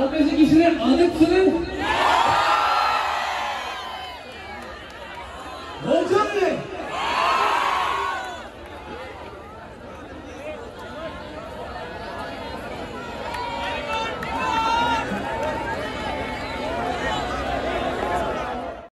앞에서 계시는 어느 분은